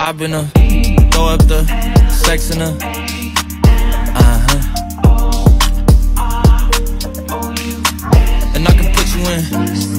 I've been a throw up the sex in a Uh huh. And I can put you in